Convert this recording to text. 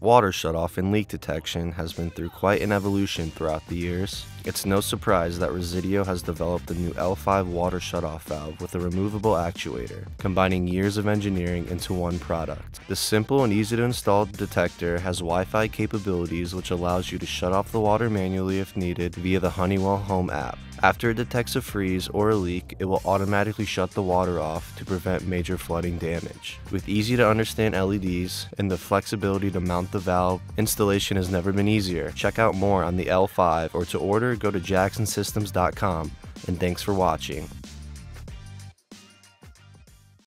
Water shutoff and leak detection has been through quite an evolution throughout the years. It's no surprise that Resideo has developed the new L5 water shutoff valve with a removable actuator, combining years of engineering into one product. The simple and easy to install detector has Wi-Fi capabilities which allows you to shut off the water manually if needed via the Honeywell Home app. After it detects a freeze or a leak, it will automatically shut the water off to prevent major flooding damage. With easy to understand LEDs and the flexibility to mount the valve, installation has never been easier. Check out more on the L5 or to order go to jacksonsystems.com and thanks for watching.